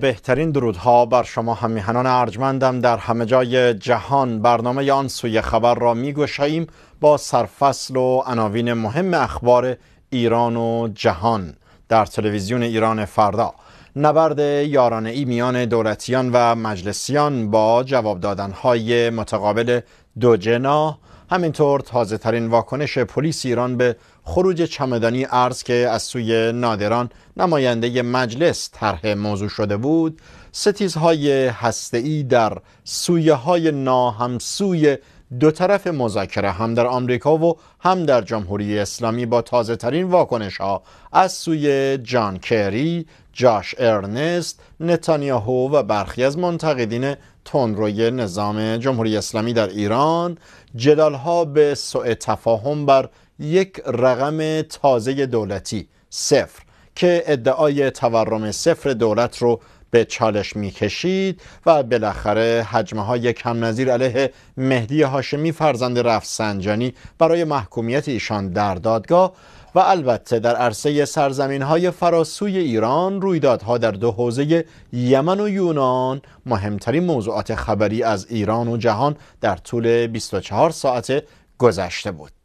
بهترین درودها بر شما همیهنان ارجمندم. در همه جای جهان برنامه آن سوی خبر را میگوشاییم با سرفصل و عناوین مهم اخبار ایران و جهان در تلویزیون ایران فردا. نبرد یارانه ای میان دولتیان و مجلسیان با جواب دادنهای متقابل دو جناح. همینطور تازه ترین واکنش پلیس ایران به خروج چمدانی ارز که از سوی نادران نماینده مجلس طرح موضوع شده بود ستیزهای هسته‌ای در سویه های ناهمسوی دو طرف مذاکره هم در آمریکا و هم در جمهوری اسلامی با تازه ترین واکنش ها از سوی جان کری، جاش ارنست، نتانیاهو و برخی از منتقدین تندروی نظام جمهوری اسلامی در ایران جدال ها به سوء تفاهم بر یک رقم تازه دولتی صفر که ادعای تورم صفر دولت رو به چالش می‌کشید و بالاخره حجمه های کم نظیر علیه مهدی هاشمی فرزند رفسنجانی برای محکومیت ایشان در دادگاه و البته در عرصه سرزمین های فراسوی ایران رویدادها در دو حوزه یمن و یونان. مهمترین موضوعات خبری از ایران و جهان در طول 24 ساعت گذشته بود.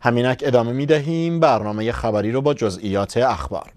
همینک ادامه می دهیم برنامه خبری رو با جزئیات اخبار.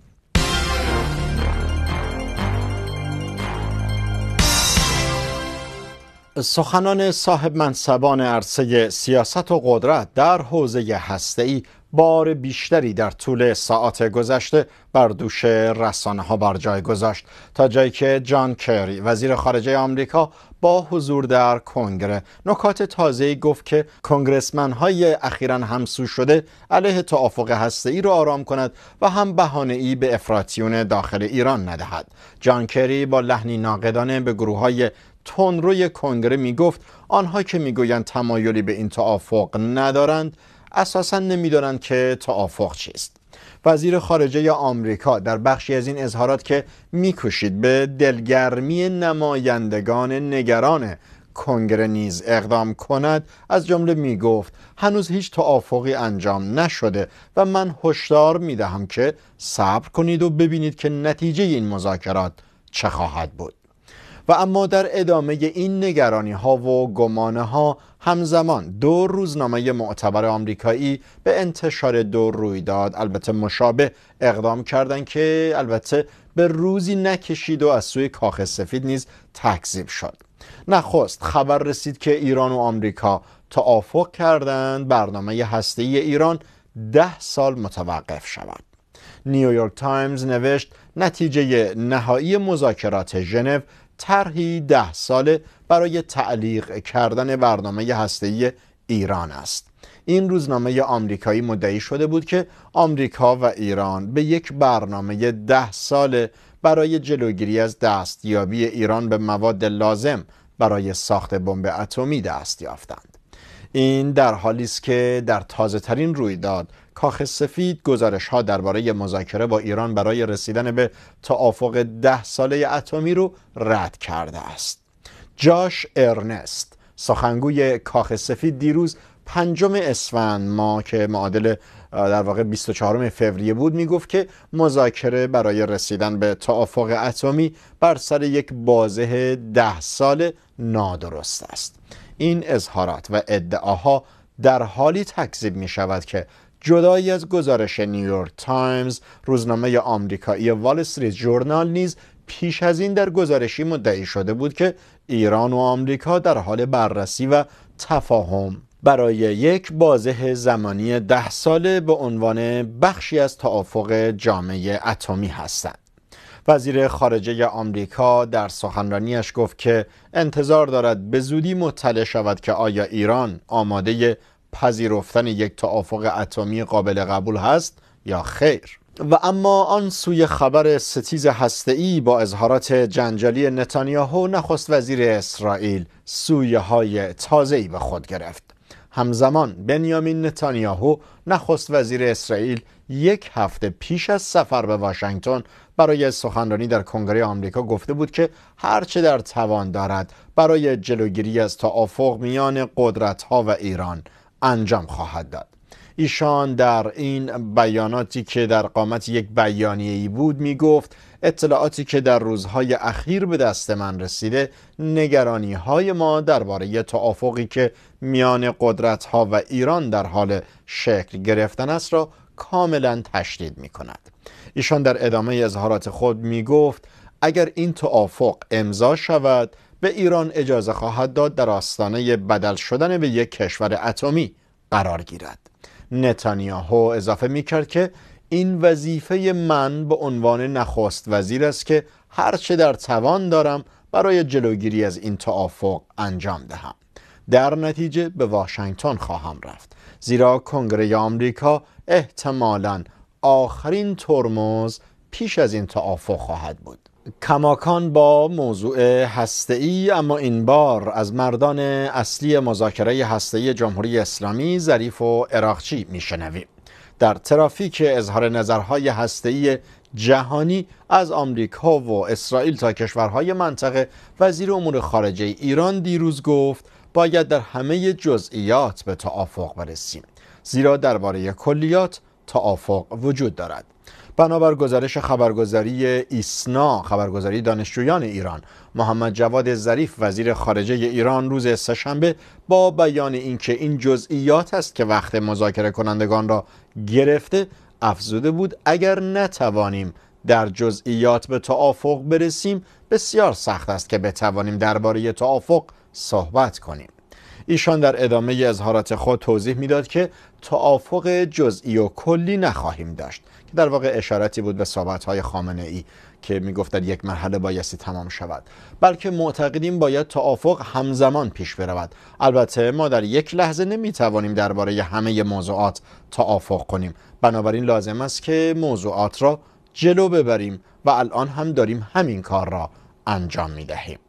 سخنان صاحب منصبان عرصه سیاست و قدرت در حوزه هسته‌ای بار بیشتری در طول ساعات گذشته بر دوش رسانه ها بر جای گذاشت تا جایی که جان کری وزیر خارجه آمریکا با حضور در کنگره نکات تازه گفت که کنگرسمن های اخیرا همسو شده علیه توافق هسته ای را آرام کند و هم بهانه ای به افراتیون داخل ایران ندهد. جان کری با لحنی ناقدانه به گروه های تندروی کنگره می گفت آنها که می‌گویند تمایلی به این توافق ندارند اساسا نمی‌دانند که توافق چیست. وزیر خارجه آمریکا در بخشی از این اظهارات که میکوشید به دلگرمی نمایندگان نگران کنگره نیز اقدام کند از جمله می گفت هنوز هیچ توافقی انجام نشده و من هشدار می دهم که صبر کنید و ببینید که نتیجه این مذاکرات چه خواهد بود. و اما در ادامه این نگرانی ها و گمانه ها همزمان دو روزنامه معتبر آمریکایی به انتشار دو رویداد البته مشابه اقدام کردند که البته به روزی نکشید و از سوی کاخ سفید نیز تکذیب شد. نخست خبر رسید که ایران و آمریکا توافق کردند برنامه هسته‌ای ایران ده سال متوقف شود. نیویورک تایمز نوشت نتیجه نهایی مذاکرات ژنو طرحی ده ساله برای تعلیق کردن برنامه هسته‌ای ایران است. این روزنامه آمریکایی مدعی شده بود که آمریکا و ایران به یک برنامه ده ساله برای جلوگیری از دستیابی ایران به مواد لازم برای ساخت بمب اتمی دست یافتند. این در حالی است که در تازه ترین رویداد کاخ سفید گزارش ها درباره مذاکره با ایران برای رسیدن به توافق ده ساله اتمی رو رد کرده است. جاش ارنست سخنگوی کاخ سفید دیروز پنجم اسفند ماه که معادل در واقع 24 فوریه بود می‌گفت که مذاکره برای رسیدن به توافق اتمی بر سر یک بازه ده سال نادرست است. این اظهارات و ادعاها در حالی تکذیب می شود که جدایی از گزارش نیویورک تایمز روزنامه آمریکایی وال استریت جورنال نیز پیش از این در گزارشی مدعی شده بود که ایران و آمریکا در حال بررسی و تفاهم برای یک بازه زمانی ده ساله به عنوان بخشی از توافق جامعه اتمی هستند. وزیر خارجه آمریکا در سخنرانیش گفت که انتظار دارد به زودی مطلع شود که آیا ایران آماده پذیرفتن یک توافق اتمی قابل قبول هست یا خیر؟ و اما آن سوی خبر ستیز هسته‌ای با اظهارات جنجالی نتانیاهو نخست وزیر اسرائیل سویه های تازه‌ای به خود گرفت. همزمان بنیامین نتانیاهو نخست وزیر اسرائیل یک هفته پیش از سفر به واشنگتن برای سخنرانی در کنگره آمریکا گفته بود که هرچه در توان دارد برای جلوگیری از توافق میان قدرت ها و ایران انجام خواهد داد ایشان در این بیاناتی که در قامت یک بیانیه‌ای بود می گفت اطلاعاتی که در روزهای اخیر به دست من رسیده نگرانی های ما درباره توافقی که میان قدرت ها و ایران در حال شکل گرفتن است را کاملا تشدید می کند. ایشان در ادامه اظهارات خود می گفت اگر این توافق امضا شود به ایران اجازه خواهد داد در آستانه بدل شدن به یک کشور اتمی قرار گیرد. نتانیاهو اضافه می کرد که این وظیفه من به عنوان نخست وزیر است که هرچه در توان دارم برای جلوگیری از این توافق انجام دهم. در نتیجه به واشنگتن خواهم رفت زیرا کنگره آمریکا احتمالا آخرین ترمز پیش از این توافق خواهد بود. کماکان با موضوع ای اما این بار از مردان اصلی مذاکره هسته‌ای جمهوری اسلامی ظریف و عراقچی میشنویم. در ترافیک اظهار نظرهای هسته‌ای جهانی از آمریکا و اسرائیل تا کشورهای منطقه وزیر امور خارجه ایران دیروز گفت باید در همه جزئیات به توافق برسیم زیرا درباره کلیات توافق وجود دارد. بنابر گزارش خبرگزاری ایسنا خبرگزاری دانشجویان ایران محمد جواد ظریف وزیر خارجه ایران روز سهشنبه با بیان اینکه این جزئیات است که وقت مذاکره کنندگان را گرفته افزوده بود اگر نتوانیم در جزئیات به توافق برسیم بسیار سخت است که بتوانیم درباره توافق صحبت کنیم. ایشان در ادامه اظهارات خود توضیح می‌داد که توافق جزئی و کلی نخواهیم داشت. که در واقع اشارتی بود به صحبت های خامنه ای که می‌گفتند یک مرحله بایستی تمام شود. بلکه معتقدیم باید توافق همزمان پیش برود. البته ما در یک لحظه نمی‌توانیم درباره همه موضوعات توافق کنیم. بنابراین لازم است که موضوعات را جلو ببریم و الان هم داریم همین کار را انجام می دهیم.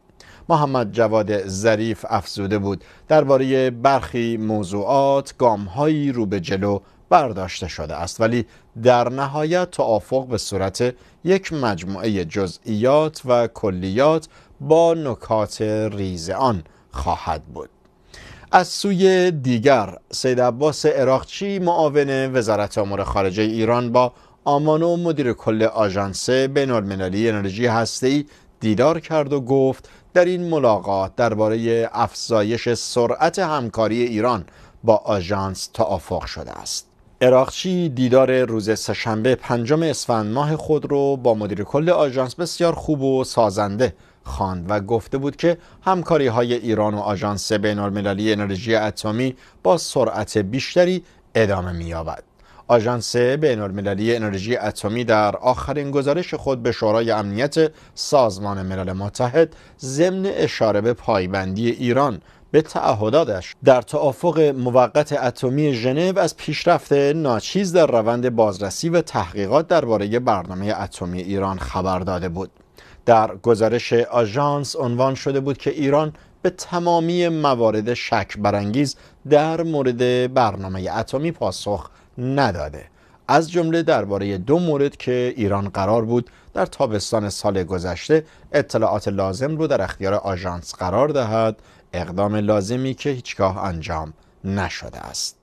محمد جواد ظریف افزوده بود درباره برخی موضوعات گامهایی رو به جلو برداشته شده است ولی در نهایت توافق به صورت یک مجموعه جزئیات و کلیات با نکات ریز آن خواهد بود از سوی دیگر سید عباس عراقچی معاون وزارت امور خارجه ایران با آمانو مدیر کل آژانس بین المللی انرژی هسته‌ای دیدار کرد و گفت در این ملاقات درباره افزایش سرعت همکاری ایران با آژانس توافق شده است. اراقچی دیدار روز سهشنبه پنجم اسفند ماه خود رو با مدیر کل آژانس بسیار خوب و سازنده خواند و گفته بود که همکاری های ایران و آژانس بین المللی انرژی اتمی با سرعت بیشتری ادامه می‌یابد. آژانس بین المللی انرژی اتمی در آخرین گزارش خود به شورای امنیت سازمان ملل متحد ضمن اشاره به پایبندی ایران به تعهداتش. در توافق موقت اتمی ژنو از پیشرفت ناچیز در روند بازرسی و تحقیقات درباره برنامه اتمی ایران خبر داده بود. در گزارش آژانس عنوان شده بود که ایران به تمامی موارد شک برانگیز در مورد برنامه اتمی پاسخ نداده. از جمله درباره دو مورد که ایران قرار بود در تابستان سال گذشته اطلاعات لازم رو در اختیار آژانس قرار دهد. اقدام لازمی که هیچگاه انجام نشده است.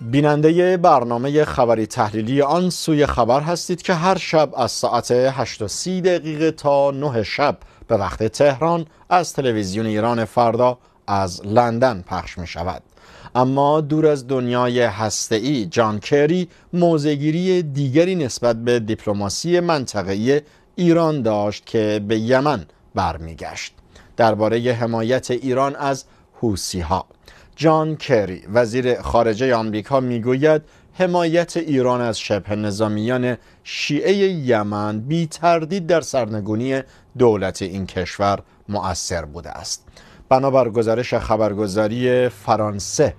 بیننده برنامه خبری تحلیلی آن سوی خبر هستید که هر شب از ساعت 8 و 30 دقیقه تا 9 شب به وقت تهران از تلویزیون ایران فردا از لندن پخش می شود اما دور از دنیای هسته‌ای جان کری موزگیری دیگری نسبت به دیپلماسی منطقه‌ای ایران داشت که به یمن برمیگشت. درباره حمایت ایران از حوسی ها جان کری وزیر خارجه آمریکا می‌گوید حمایت ایران از شبه نظامیان شیعه یمن بی تردید در سرنگونی دولت این کشور مؤثر بوده است. بنابر گزارش خبرگزاری فرانسه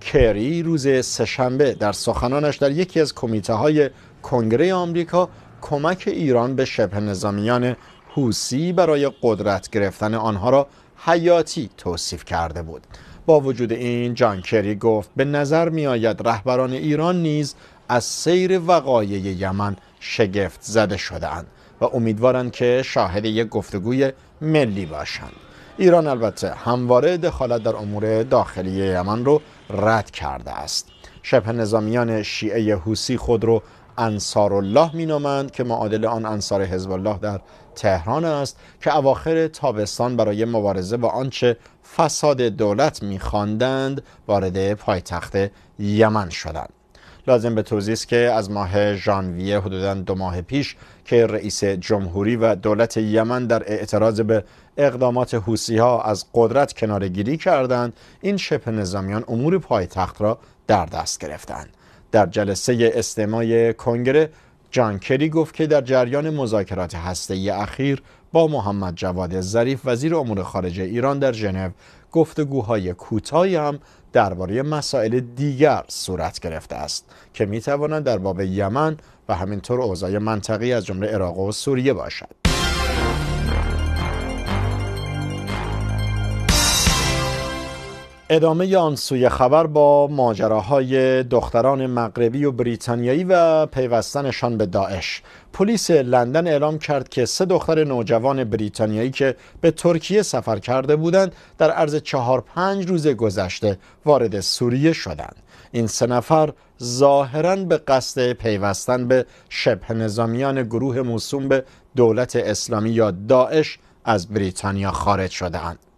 کری روز سهشنبه در سخنانش در یکی از کمیته های کنگره آمریکا کمک ایران به شبه نظامیان حوسی برای قدرت گرفتن آنها را حیاتی توصیف کرده بود. با وجود این جان کری گفت به نظر می آید رهبران ایران نیز از سیر وقایع یمن شگفت زده شدهاند و امیدوارند که شاهد یک گفتگوی ملی باشند. ایران البته همواره دخالت در امور داخلی یمن رو رد کرده است. شبه نظامیان شیعه حوسی خود رو انصار الله مینامند که معادل آن انصار حزب الله در تهران است که اواخر تابستان برای مبارزه با آنچه فساد دولت میخواندند وارد پایتخت یمن شدند. لازم به توضیح است که از ماه ژانویه حدودا دو ماه پیش که رئیس جمهوری و دولت یمن در اعتراض به اقدامات حوسی ها از قدرت کنارگیری کردند. این شبه نظامیان امور پایتخت را در دست گرفتند. در جلسه استماع کنگره جان کری گفت که در جریان مذاکرات هسته‌ای اخیر با محمد جواد ظریف وزیر امور خارجه ایران در ژنو گفتگوهای کوتاهی هم درباره مسائل دیگر صورت گرفته است که می توانند در باب یمن و همینطور اوضاع منطقی از جمله عراق و سوریه باشد. ادامه آن سوی خبر با ماجراهای دختران مغربی و بریتانیایی و پیوستنشان به داعش پلیس لندن اعلام کرد که سه دختر نوجوان بریتانیایی که به ترکیه سفر کرده بودند در عرض چهار پنج روز گذشته وارد سوریه شدند این سه نفر ظاهرا به قصد پیوستن به شبه نظامیان گروه موسوم به دولت اسلامی یا داعش از بریتانیا خارج شدهاند.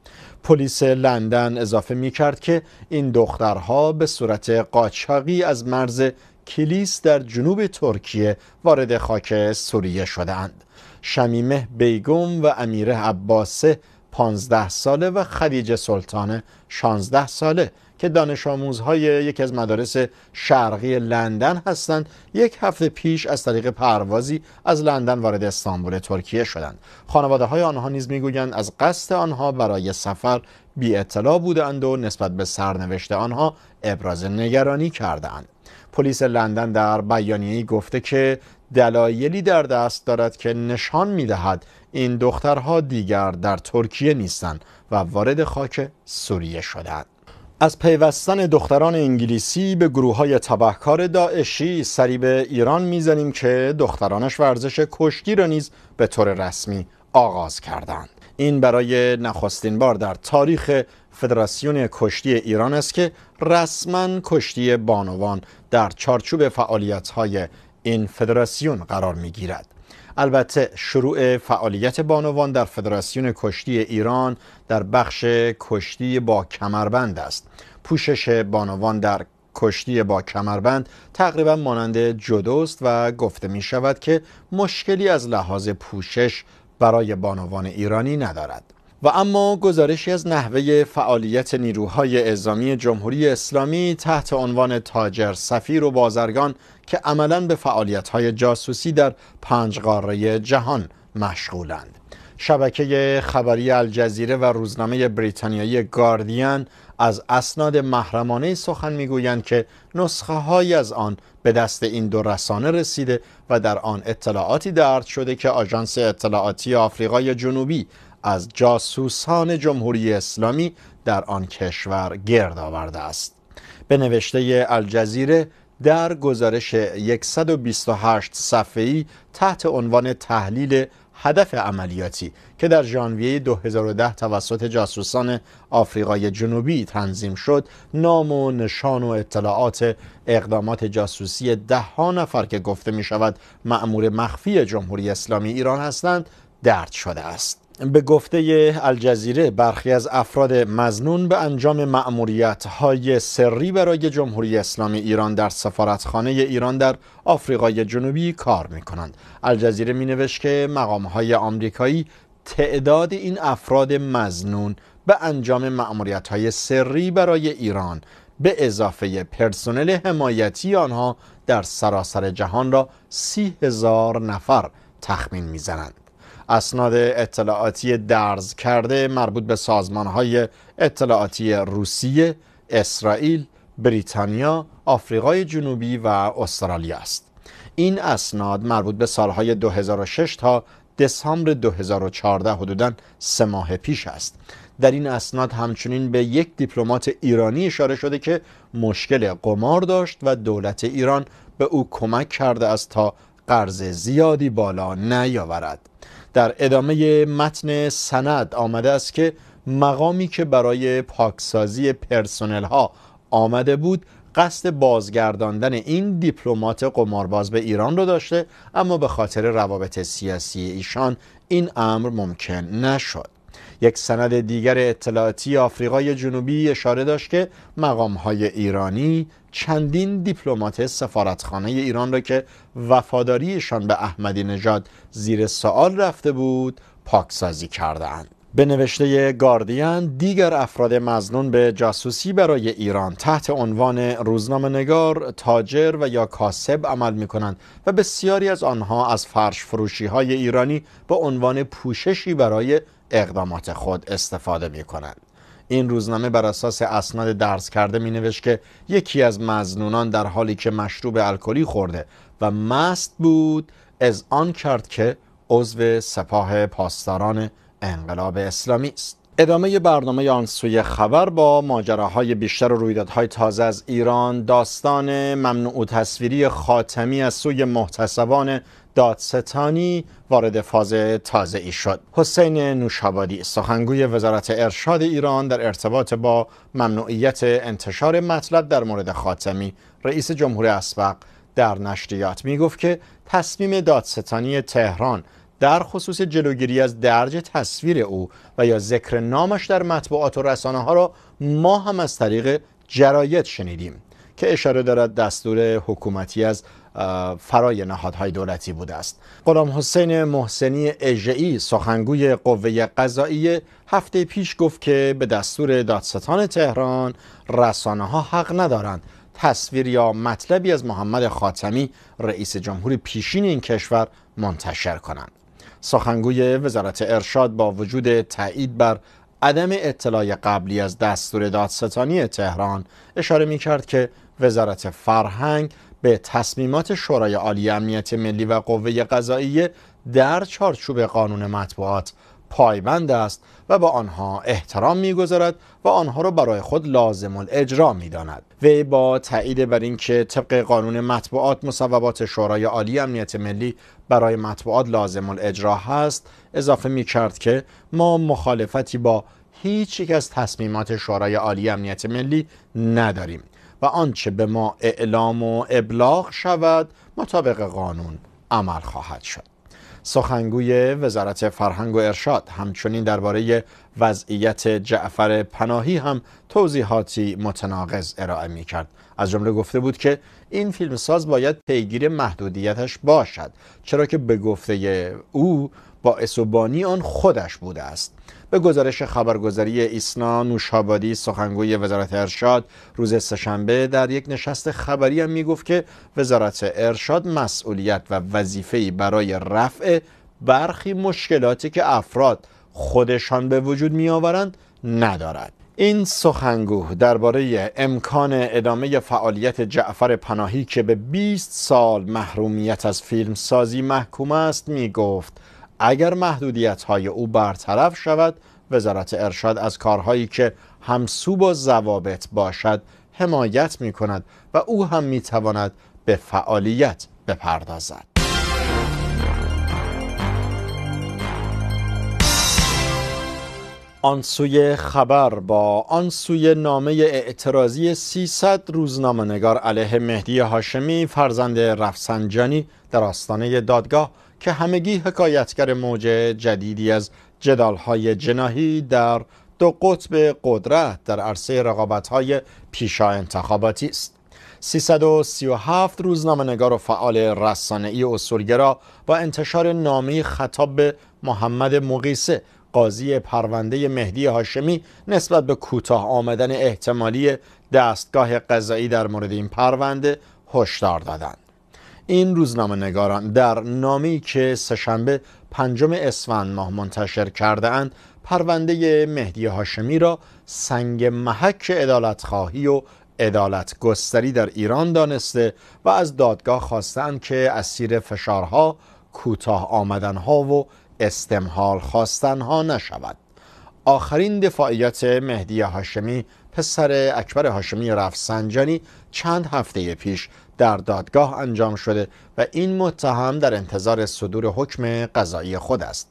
پلیس لندن اضافه می کرد که این دخترها به صورت قاچاقی از مرز کلیس در جنوب ترکیه وارد خاک سوریه شدهاند. شمیمه بیگم و امیره عباسه 15 ساله و خدیجه سلطانه 16 ساله که دانش آموزهای یکی از مدارس شرقی لندن هستند یک هفته پیش از طریق پروازی از لندن وارد استانبول ترکیه شدند. خانواده های آنها نیز می‌گویند از قصد آنها برای سفر بی اطلاع بودند و نسبت به سرنوشت آنها ابراز نگرانی کردند پلیس لندن در بیانیه‌ای گفته که دلایلی در دست دارد که نشان می‌دهد این دخترها دیگر در ترکیه نیستند و وارد خاک سوریه شدند از پیوستن دختران انگلیسی به گروه های تبهکار داعشی سری به ایران می‌زنیم که دخترانش ورزش کشتی را نیز به طور رسمی آغاز کردند این برای نخستین بار در تاریخ فدراسیون کشتی ایران است که رسما کشتی بانوان در چارچوب فعالیت های این فدراسیون قرار می گیرد. البته شروع فعالیت بانوان در فدراسیون کشتی ایران در بخش کشتی با کمربند است. پوشش بانوان در کشتی با کمربند تقریبا مانند جدوست و گفته می شود که مشکلی از لحاظ پوشش برای بانوان ایرانی ندارد. و اما گزارشی از نحوه فعالیت نیروهای اعزامی جمهوری اسلامی تحت عنوان تاجر سفیر و بازرگان که عملا به فعالیت‌های جاسوسی در پنج قاره جهان مشغولند. شبکه خبری الجزیره و روزنامه بریتانیایی گاردین از اسناد محرمانه سخن می‌گویند که نسخه های از آن به دست این دو رسانه رسیده و در آن اطلاعاتی درد شده که آژانس اطلاعاتی آفریقای جنوبی از جاسوسان جمهوری اسلامی در آن کشور گرد آورده است. به نوشته الجزیره در گزارش 128 صفحه‌ای تحت عنوان تحلیل هدف عملیاتی که در ژانویه 2010 توسط جاسوسان آفریقای جنوبی تنظیم شد نام و نشان و اطلاعات اقدامات جاسوسی ده ها نفر که گفته می شود مأمور مخفی جمهوری اسلامی ایران هستند درد شده است. به گفته الجزیره برخی از افراد مزنون به انجام معمولیت های سری برای جمهوری اسلامی ایران در سفارتخانه ایران در آفریقای جنوبی کار می کنند. الجزیره می نوشت که مقام های آمریکایی تعداد این افراد مزنون به انجام معمولیت های سری برای ایران به اضافه پرسنل حمایتی آنها در سراسر جهان را سی هزار نفر تخمین می‌زنند. اسناد اطلاعاتی درز کرده مربوط به سازمان های اطلاعاتی روسیه، اسرائیل، بریتانیا، آفریقای جنوبی و استرالیا است. این اسناد مربوط به سالهای 2006 تا دسامبر 2014 حدوداً سه ماه پیش است. در این اسناد همچنین به یک دیپلمات ایرانی اشاره شده که مشکل قمار داشت و دولت ایران به او کمک کرده است تا قرض زیادی بالا نیاورد. در ادامه متن سند آمده است که مقامی که برای پاکسازی پرسنل ها آمده بود قصد بازگرداندن این دیپلمات قمارباز به ایران رو داشته اما به خاطر روابط سیاسی ایشان این امر ممکن نشد. یک سند دیگر اطلاعاتی آفریقای جنوبی اشاره داشت که مقام های ایرانی چندین دیپلمات سفارتخانه ایران را که وفاداریشان به احمدی نژاد زیر سوال رفته بود پاکسازی کردند. به نوشته گاردین دیگر افراد مزنون به جاسوسی برای ایران تحت عنوان روزنامه نگار، تاجر و یا کاسب عمل می کنند و بسیاری از آنها از فرش فروشی های ایرانی به عنوان پوششی برای اقدامات خود استفاده می کنند. این روزنامه بر اساس اسناد درس کرده می نوشت که یکی از مزنونان در حالی که مشروب الکلی خورده و مست بود از آن کرد که عضو سپاه پاسداران انقلاب اسلامی است ادامه برنامه آن سوی خبر با ماجراهای بیشتر و رویدادهای تازه از ایران داستان ممنوع تصویری خاتمی از سوی محتسبان دادستانی وارد فاز تازه ای شد. حسین نوشابادی سخنگوی وزارت ارشاد ایران در ارتباط با ممنوعیت انتشار مطلب در مورد خاتمی. رئیس جمهور اسبق در نشریات می گفت که تصمیم دادستانی تهران در خصوص جلوگیری از درج تصویر او و یا ذکر نامش در مطبوعات و رسانه ها را ما هم از طریق جراید شنیدیم که اشاره دارد دستور حکومتی از فرای نهادهای دولتی بوده است. غلام حسین محسنی اژه‌ای سخنگوی قوه قضاییه هفته پیش گفت که به دستور دادستان تهران رسانه ها حق ندارند تصویر یا مطلبی از محمد خاتمی رئیس جمهور پیشین این کشور منتشر کنند. سخنگوی وزارت ارشاد با وجود تایید بر عدم اطلاع قبلی از دستور دادستانی تهران اشاره می کرد که وزارت فرهنگ به تصمیمات شورای عالی امنیت ملی و قوه قضاییه در چارچوب قانون مطبوعات پایبند است و با آنها احترام می‌گذارد و آنها را برای خود لازم الاجرا می‌داند. وی با تایید بر اینکه طبق قانون مطبوعات مصوبات شورای عالی امنیت ملی برای مطبوعات لازم الاجرا هست اضافه می کرد که ما مخالفتی با هیچ یک از تصمیمات شورای عالی امنیت ملی نداریم و آنچه به ما اعلام و ابلاغ شود مطابق قانون عمل خواهد شد. سخنگوی وزارت فرهنگ و ارشاد. همچنین درباره وضعیت جعفر پناهی هم توضیحاتی متناقض ارائه می کرد از جمله گفته بود که این فیلمساز باید پیگیر محدودیتش باشد چرا که به گفته او باعث و بانی آن خودش بوده است. به گزارش خبرگزاری ایسنا نوشابادی سخنگوی وزارت ارشاد روز سهشنبه در یک نشست خبری هم می‌گفت که وزارت ارشاد مسئولیت و وظیفه‌ای برای رفع برخی مشکلاتی که افراد خودشان به وجود می آورند ندارد. این سخنگو درباره امکان ادامه فعالیت جعفر پناهی که به 20 سال محرومیت از فیلم سازی محکوم است می گفت اگر محدودیت های او برطرف شود وزارت ارشاد از کارهایی که همسو با ضوابط باشد حمایت می کند و او هم می تواند به فعالیت بپردازد. آنسوی خبر با آنسوی نامه اعتراضی 300 روزنامه نگار علیه مهدی هاشمی فرزند رفسنجانی در آستانه دادگاه که همگی حکایتگر موج جدیدی از جدالهای جناهی در دو قطب قدرت در عرصه رقابتهای پیشا انتخاباتی است. 337 روزنامه نگار و فعال رسانه‌ای اصولگرا با انتشار نامه خطاب به محمد مقیسه قاضی پرونده مهدی هاشمی نسبت به کوتاه آمدن احتمالی دستگاه قضایی در مورد این پرونده هشدار دادند. این روزنامه نگاران در نامی که سهشنبه پنجم اسفند ماه منتشر کرده اند پرونده مهدی هاشمی را سنگ محک عدالت خواهی و عدالت گستری در ایران دانسته و از دادگاه خواستند که اسیر فشارها کوتاه آمدنها و استمحال خواستنها نشود. آخرین دفاعیت مهدی هاشمی پسر اکبر هاشمی رفسنجانی چند هفته پیش در دادگاه انجام شده و این متهم در انتظار صدور حکم قضایی خود است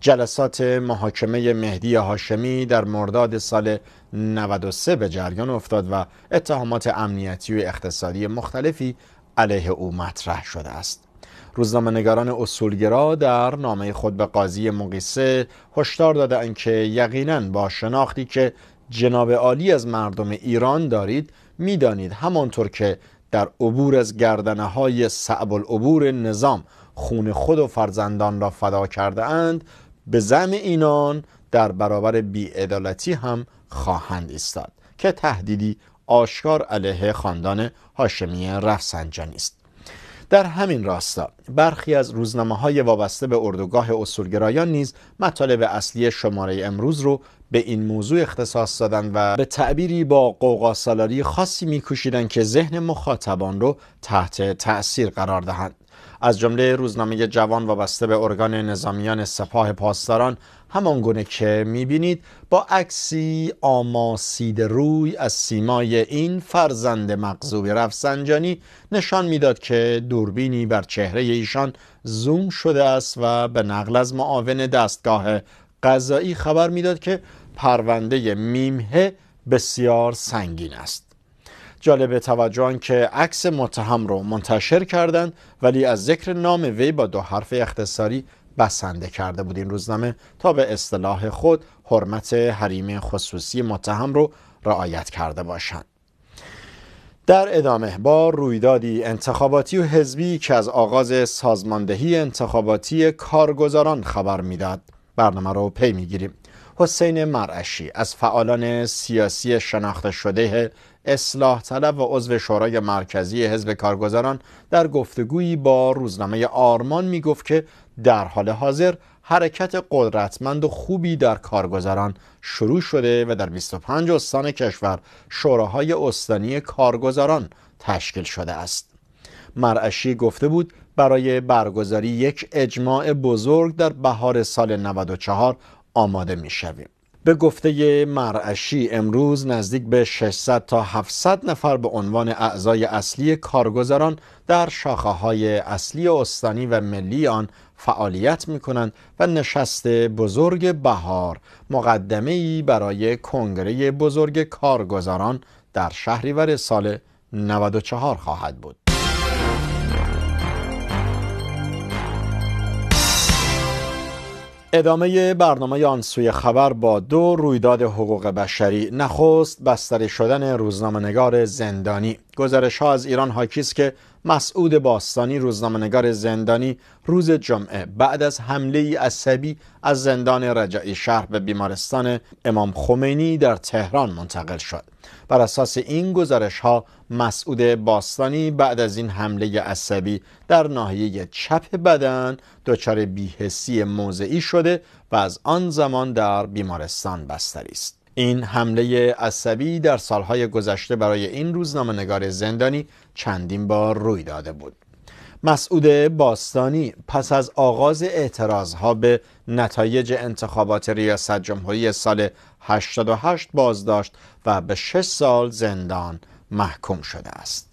جلسات محاکمه مهدی هاشمی در مرداد سال 93 به جریان افتاد و اتهامات امنیتی و اقتصادی مختلفی علیه او مطرح شده است. روزنامه نگاران اصولگرا در نامه خود به قاضی مقیسه هشدار دادند که یقینا با شناختی که جناب عالی از مردم ایران دارید می‌دانید همانطور که در عبور از گردنه های صعب العبور نظام خون خود و فرزندان را فدا کرده اند به زم اینان در برابر بیعدالتی هم خواهند ایستاد که تهدیدی آشکار علیه خاندان هاشمی رفسنجانی است. در همین راستا برخی از روزنامه های وابسته به اردوگاه اصولگرایان نیز مطالب اصلی شماره امروز رو به این موضوع اختصاص دادند و به تعبیری با قوقا سالاری خاصی میکوشیدند که ذهن مخاطبان رو تحت تأثیر قرار دهند. از جمله روزنامه جوان وابسته به ارگان نظامیان سپاه پاسداران همان گونه که می‌بینید با عکسی آماسید روی از سیمای این فرزند مغزوب رفسنجانی نشان می‌داد که دوربینی بر چهره ایشان زوم شده است و به نقل از معاون دستگاه قضایی خبر می‌داد که پرونده میمه بسیار سنگین است. جالب توجه که عکس متهم رو منتشر کردند ولی از ذکر نام وی با دو حرف اختصاری بسنده کرده بود این روزنامه تا به اصطلاح خود حرمت حریم خصوصی متهم رو رعایت کرده باشند. در ادامه با رویدادی انتخاباتی و حزبی که از آغاز سازماندهی انتخاباتی کارگزاران خبر می‌داد. برنامه رو پی می‌گیریم حسین مرعشی از فعالان سیاسی شناخته شده اصلاح طلب و عضو شورای مرکزی حزب کارگزاران در گفتگویی با روزنامه آرمان می گفت که در حال حاضر حرکت قدرتمند و خوبی در کارگزاران شروع شده و در 25 استان کشور شوراهای استانی کارگزاران تشکیل شده است. مرعشی گفته بود برای برگزاری یک اجماع بزرگ در بهار سال 94 آماده می شویم. به گفته مرعشی امروز نزدیک به 600 تا 700 نفر به عنوان اعضای اصلی کارگزاران در شاخه های اصلی استانی و ملی آن فعالیت می کنند و نشست بزرگ بهار مقدمه ای برای کنگره بزرگ کارگزاران در شهریور سال 94 خواهد بود. ادامه برنامه آن سوی خبر با دو رویداد حقوق بشری نخست بستری شدن روزنامه‌نگار زندانی. گزارش ها از ایران حاکی است که مسعود باستانی روزنامه‌نگار زندانی روز جمعه بعد از حمله عصبی از زندان رجعی شهر به بیمارستان امام خمینی در تهران منتقل شد. بر اساس این گزارش ها مسعود باستانی بعد از این حمله عصبی در ناحیه چپ بدن دچار بیهسی موضعی شده و از آن زمان در بیمارستان بستری است. این حمله عصبی در سالهای گذشته برای این روزنامه نگار زندانی چندین بار روی داده بود. مسعود باستانی پس از آغاز اعتراض ها به نتایج انتخابات ریاست جمهوری سال 88 بازداشت و به 6 سال زندان محکوم شده است.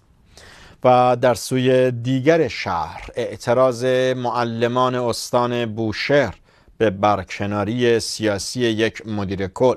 و در سوی دیگر شهر اعتراض معلمان استان بوشهر به برکناری سیاسی یک مدیر کل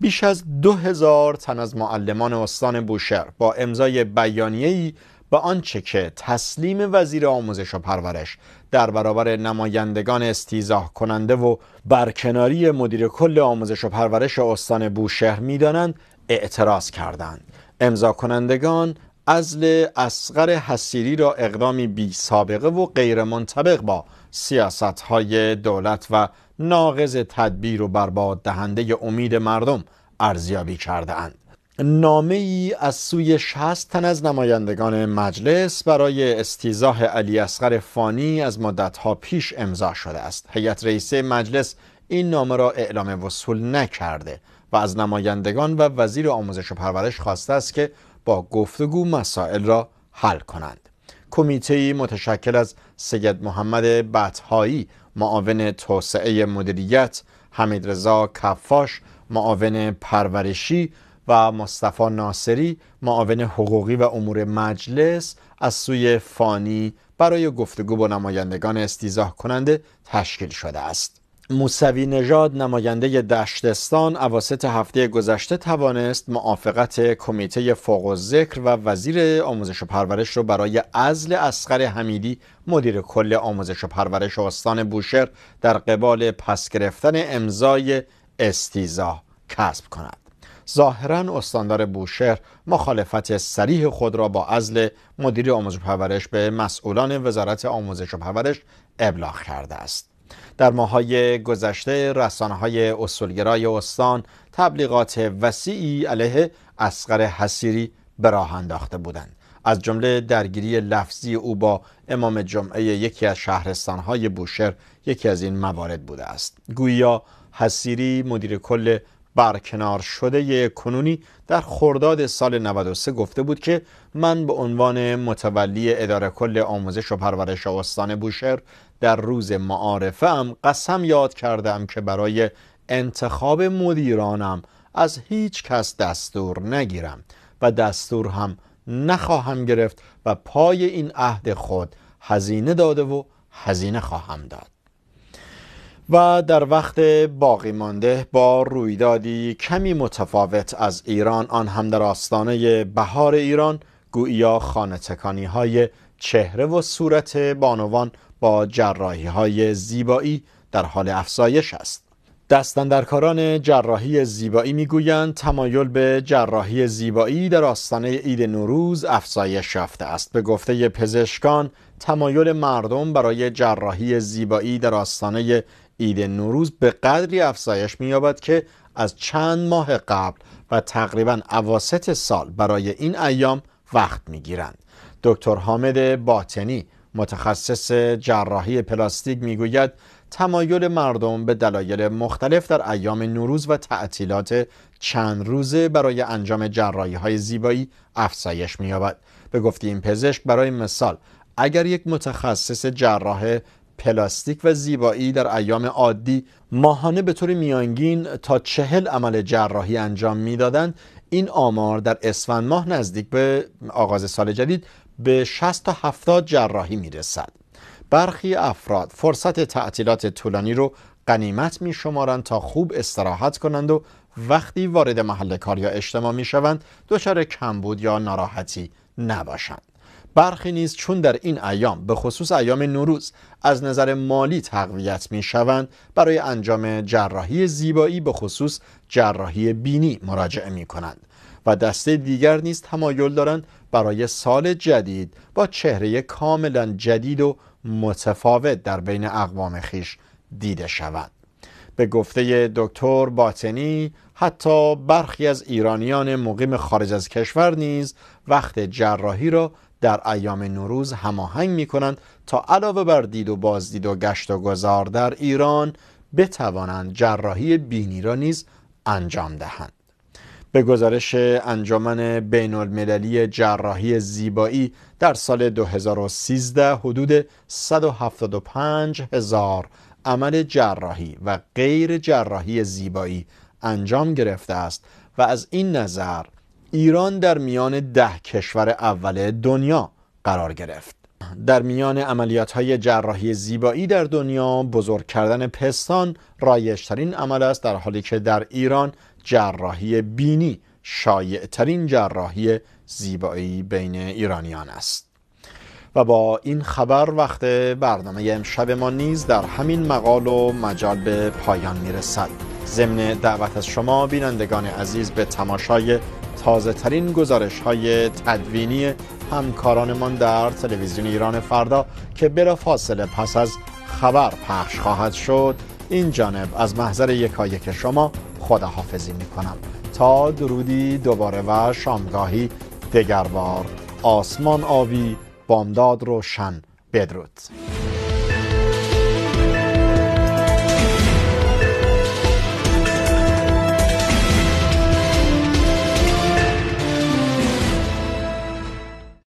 بیش از دو هزار تن از معلمان استان بوشهر با امضای بیانیه‌ای به آنچه که تسلیم وزیر آموزش و پرورش در برابر نمایندگان استیزاه کننده و برکناری مدیر کل آموزش و پرورش استان بوشهر می‌دانند اعتراض کردند. امضا کنندگان ازل اسقر حسیری را اقدامی بی سابقه و غیر منطبق با سیاست های دولت و ناقض تدبیر و برباد دهنده امید مردم ارزیابی کرده اند. نامه ای از سوی شهست تن از نمایندگان مجلس برای استیزاه علی اصغر فانی از مدتها پیش امضا شده است. هیئت رئیسه مجلس این نامه را اعلام وصول نکرده و از نمایندگان و وزیر آموزش و پرورش خواسته است که با گفتگو مسائل را حل کنند. کمیته متشکل از سید محمد بطهایی معاون توسعه مدیریت حمید رضا کفاش معاون پرورشی و مصطفی ناصری معاون حقوقی و امور مجلس از سوی فانی برای گفتگو با نمایندگان استیزاه کننده تشکیل شده است. موسوی نژاد نماینده دشتستان اواسط هفته گذشته توانست موافقت کمیته فوق ذکر و وزیر آموزش و پرورش رو برای ازل اسقر حمیدی مدیر کل آموزش و پرورش استان بوشهر در قبال پس گرفتن امضای استیزا کسب کند. ظاهرا استاندار بوشهر مخالفت سریح خود را با ازل مدیر آموزش و پرورش به مسئولان وزارت آموزش و پرورش ابلاغ کرده است. در ماهای گذشته رسانه های اصولگرای استان تبلیغات وسیعی علیه اسقر حسیری به راه انداخته بودند. از جمله درگیری لفظی او با امام جمعه یکی از شهرستانهای بوشهر یکی از این موارد بوده است. گویا حسیری مدیر کل برکنار شده کنونی در خرداد سال 93 گفته بود که من به عنوان متولی اداره کل آموزش و پرورش استان بوشهر در روز معارفه ام قسم یاد کردم که برای انتخاب مدیرانم از هیچ کس دستور نگیرم و دستور هم نخواهم گرفت و پای این عهد خود هزینه داده و هزینه خواهم داد. و در وقت باقی مانده با رویدادی کمی متفاوت از ایران آن هم در آستانه بهار ایران گویا خانه تکانی های چهره و صورت بانوان با جراحی های زیبایی در حال افزایش است. دستندرکاران جراحی زیبایی می‌گویند تمایل به جراحی زیبایی در آستانه عید نوروز افزایش یافته است. به گفته پزشکان تمایل مردم برای جراحی زیبایی در آستانه عید نوروز به قدری افزایش می‌یابد که از چند ماه قبل و تقریبا اواسط سال برای این ایام وقت می‌گیرند. دکتر حامد باطنی متخصص جراحی پلاستیک می‌گوید تمایل مردم به دلایل مختلف در ایام نوروز و تعطیلات چند روزه برای انجام جراحی های زیبایی افزایش می‌یابد. به گفته این پزشک برای مثال اگر یک متخصص جراح پلاستیک و زیبایی در ایام عادی ماهانه به طور میانگین تا چهل عمل جراحی انجام می‌دادند. این آمار در اسفند ماه نزدیک به آغاز سال جدید به 60 تا 70 جراحی می‌رسد. برخی افراد فرصت تعطیلات طولانی رو قنیمت می شمارند تا خوب استراحت کنند و وقتی وارد محل کار یا اجتماع می شوند دچار کمبود یا ناراحتی نباشند. برخی نیز چون در این ایام به خصوص ایام نوروز از نظر مالی تقویت می شوند برای انجام جراحی زیبایی به خصوص جراحی بینی مراجعه می کنند و دسته دیگر نیز تمایل دارند برای سال جدید با چهره کاملا جدید و متفاوت در بین اقوام خیش دیده شوند. به گفته دکتر باطنی حتی برخی از ایرانیان مقیم خارج از کشور نیز وقت جراحی را در ایام نوروز هماهنگ می کنند تا علاوه بر دید و بازدید و گشت و گذار در ایران بتوانند جراحی بینی را نیز انجام دهند. به گزارش انجمن بین المللی جراحی زیبایی در سال 2013 حدود 175 هزار عمل جراحی و غیر جراحی زیبایی انجام گرفته است و از این نظر ایران در میان ده کشور اول دنیا قرار گرفت. در میان عملیات های جراحی زیبایی در دنیا بزرگ کردن پستان رایشترین عمل است در حالی که در ایران جراحی بینی شایع ترین جراحی زیبایی بین ایرانیان است. و با این خبر وقت برنامه امشب ما نیز در همین مقال و مجال به پایان می‌رسد. ضمن دعوت از شما بینندگان عزیز به تماشای تازه ترین گزارش های تدوینی همکارانمان در تلویزیون ایران فردا که بلا فاصله پس از خبر پخش خواهد شد. این جانب از محضر یکایک شما خداحافظی می کنم تا درودی دوباره و شامگاهی. دگربار آسمان آبی بامداد روشن. بدرود.